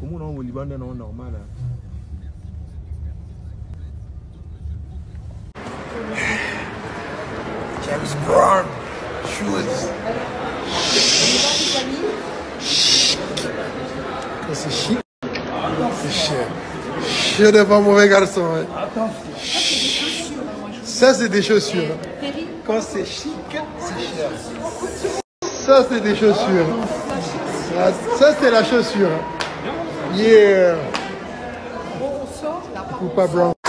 Comment on va Liban non normal hein? James Brown shoes. C'est chic. C'est cher. Je n'est pas mauvais garçon. Hein. Ça, c'est des chaussures. Quand c'est chic, c'est cher. Ça, c'est des chaussures. Ça, ça, c'est la chaussure. Yeah. Coupa Brown.